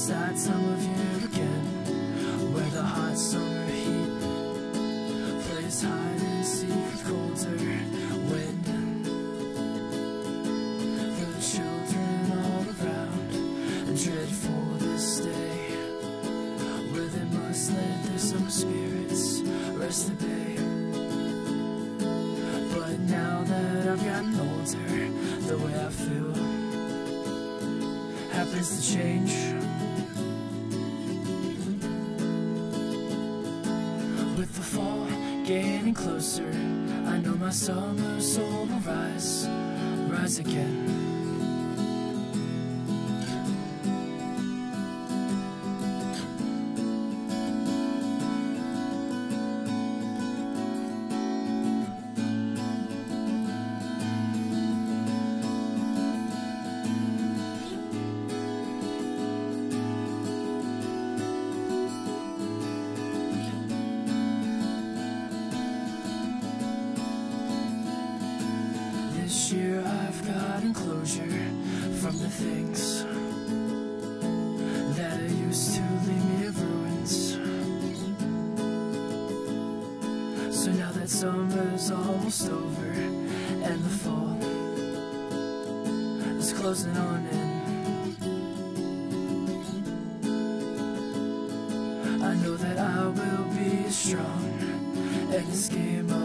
Sad time of year again Where the hot summer heat Plays hide and seek with colder wind. The children all around Dread for this day. Where they must let their summer spirits rest at bay But now that I've gotten older The way I feel Happens to change. Getting closer, I know my summer soul will rise, rise again. This year I've gotten closure from the things that I used to leave me in ruins. So now that summer's almost over and the fall is closing on in, I know that I will be strong in this game